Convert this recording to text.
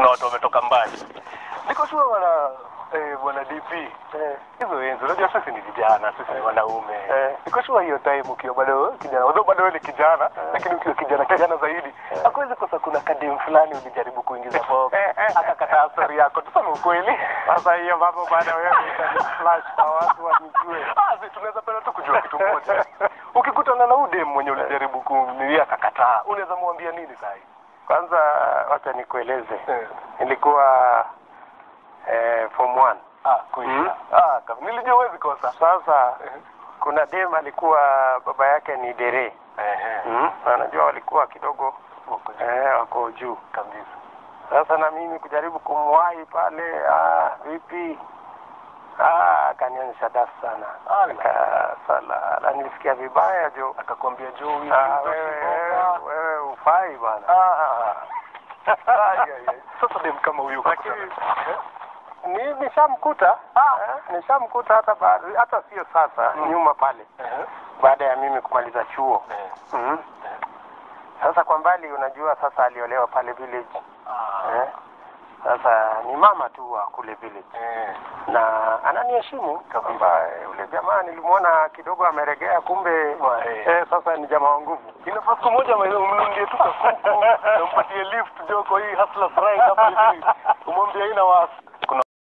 kuna watu wametoka mbali. Niko sure wana eh, bwana DP Eh, hizo enzi, unajua sisi ni vijana, sisi ni wanaume. Eh. Niko sure hiyo time ukiwa bado kijana, although bado wewe ni kijana, lakini ukiwa kijana kijana zaidi, hakuwezi kosa kuna kadem fulani ulijaribu kuingiza box, Eh, eh. akakataa story yako, tuseme ukweli. Sasa hiyo mambo baada wewe flash kwa watu wanijue. Ah, sisi tunaweza penda tu kujua kitu moja. Ukikutana na udem mwenye ulijaribu kumnilia akakataa, unaweza mwambia nini sahi? Kwanza wacha nikueleze. yeah. Nilikuwa eh, form 1. Ah. Mm. Ah, nilijua huwezi kosa. Sasa Eh. kuna dem alikuwa baba yake ni dere. eh Mm. Anajua walikuwa kidogo okay. eh, wako juu. kabisa. Sasa na mimi kujaribu kumwahi pale, ah, vipi? Ah, akanionyesha dafu sana. Sala, nilisikia vibaya jo. Akakwambia jo Ah, wewe, wewe bwana. Ah. Ai, ai. Sasa dem kama huyu Lakini ni nishamkuta eh, nishamkuta hata baada hata sio sasa Mm. nyuma pale Ehe. baada ya mimi kumaliza chuo Eh. mm. Sasa kwa mbali unajua sasa aliolewa pale village Ah. eh. Sasa ni mama tu wa kule village Eh. na ananiheshimu eh, yule jamaa nilimwona kidogo ameregea, kumbe eh. eh, sasa ni jamaa wa nguvu. Siku moja mnunulie tu kasuku, mpatie lift joko hii hustler's fry hapa hivi. Umwambie haina wasi.